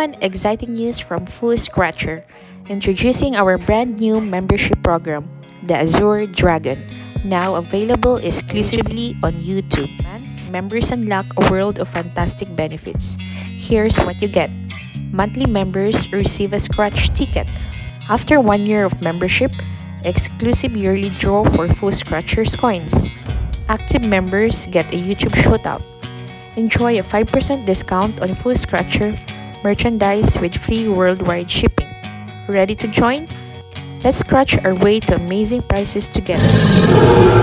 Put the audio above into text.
exciting news from Fú Scratcher. Introducing our brand new membership program, the Azure Dragon, now available exclusively on YouTube. Members unlock a world of fantastic benefits. Here's what you get. Monthly members receive a scratch ticket. After one year of membership, exclusive yearly draw for Fú Scratchers coins. Active members get a YouTube shoutout. Enjoy a 5% discount on Fú Scratcher merchandise with free worldwide shipping. Ready to join? Let's scratch our way to amazing prices together.